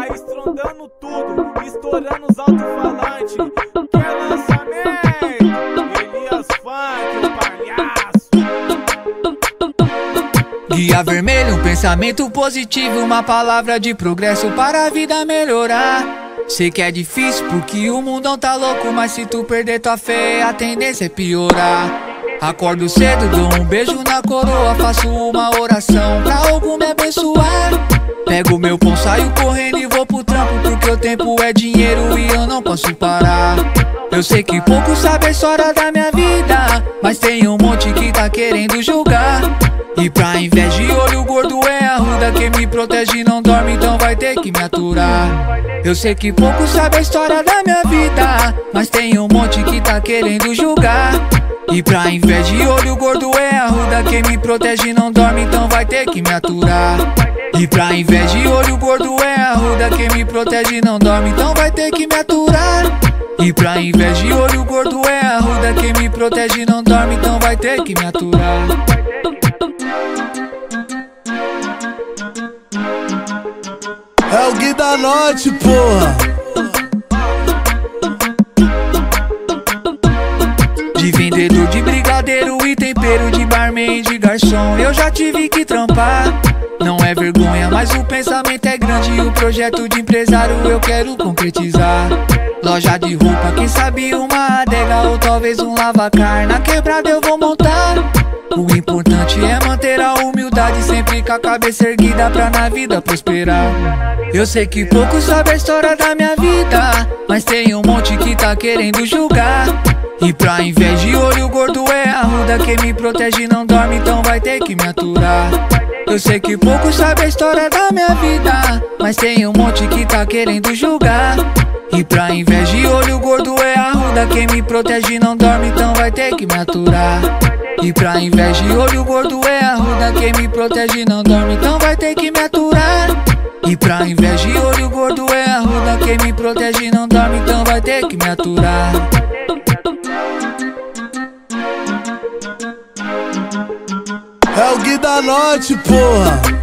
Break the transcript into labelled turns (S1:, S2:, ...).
S1: Tá estrondando tudo, estourando os alto-falantes. Quer lançamento? Elias Funk.
S2: Guia vermelho, um pensamento positivo, uma palavra de progresso para a vida melhorar. Sei que é difícil porque o mundão tá louco, mas se tu perder tua fé, a tendência é piorar. Acordo cedo, dou um beijo na coroa, faço uma oração pra algo me abençoar. Pego meu pão, saio correndo e vou pro trampo, porque o tempo é dinheiro e eu não posso parar. Eu sei que pouco sabe a história da minha vida, mas tem um monte que tá querendo julgar. E pra inveja e olho gordo é a ruda que me protege e não dorme, então vai ter que me aturar. Eu sei que pouco sabe a história da minha vida, mas tem um monte que tá querendo julgar. E pra inveja e olho gordo é a ruda que me protege não dorme, então vai ter que me aturar. E pra inveja e olho gordo é a ruda que me protege não dorme, então vai ter que me aturar. E pra inveja e olho gordo é a ruda que me protege não dorme, então vai ter que me aturar.
S3: É o Gui da Norte, porra.
S2: Brigadeiro e tempero de barman de garçom Eu já tive que trampar. Não é vergonha, mas o pensamento é grande. E o projeto de empresário eu quero concretizar. Loja de roupa, quem sabe uma adega Ou talvez um lavacar. Na quebrada eu vou montar O importante é manter a humildade Sempre com a cabeça erguida pra na vida prosperar Eu sei que poucos sabem a história da minha vida Mas tem um monte que tá querendo julgar e pra inveja e olho gordo é a ruda que me protege não dorme, então vai ter que me aturar. Eu sei que poucos sabem a história da minha vida, mas tem um monte que tá querendo julgar. E pra inveja e olho gordo é a ruda que me protege não dorme, então vai ter que me aturar. E pra inveja e olho gordo é a ruda que me protege não dorme, então vai ter que me aturar. E pra inveja e olho gordo é a ruda que me protege não dorme, então vai ter que me aturar.
S3: É o Gui da Norte, porra.